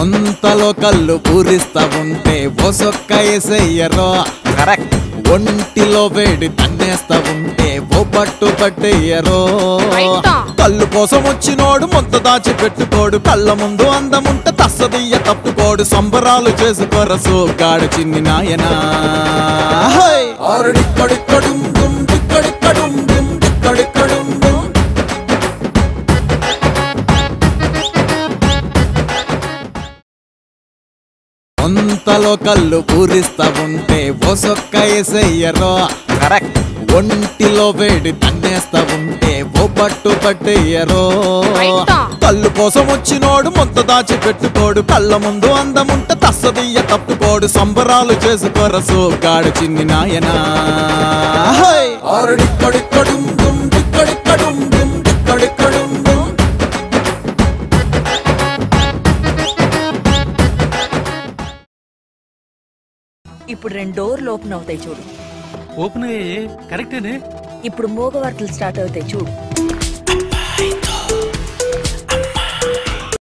కొంతలో కళ్ళు పూరిస్తా ఉంటే ఒసొక్క ఎసయ్యరో కరెక్ట్. ఒంటిలో వేడి తన్నేస్తా ఉంటే ఓ పట్టు పట్టేయరో. కళ్ళు కోసం వచ్చినోడు మొత్త దాచి పెట్టుకోడు. కళ్ళ ముందు అందముంటే తస్సదియ్య తప్పుకోడు. సంబరాలు చేసుకోరసు గాడు చిన్ని నాయనా! ఆరుడిక్కడిక్కడుం కొంతలో కళ్ళు పూరిస్తా ఉంటే ఒసొక్క ఎసయ్యరో కరెక్ట్. ఒంటిలో వేడి తన్నేస్తా ఉంటే ఓ పట్టు పట్టేయరో. కళ్ళు కోసం వచ్చినోడు మొత్త దాచి పెట్టుకోడు. కళ్ళ ముందు అందముంటే తస్సదియ్య తప్పుకోడు. సంబరాలు చేసుకోరసు గాడు చిన్ని నాయనా. ఇప్పుడు రెండు డోర్లు ఓపెన్ అవుతాయి చూడు. ఓపెన్ అయ్యాయి. కరెక్టేనే? ఇప్పుడు మూగ వార్తలు స్టార్ట్ అవుతాయి చూడు.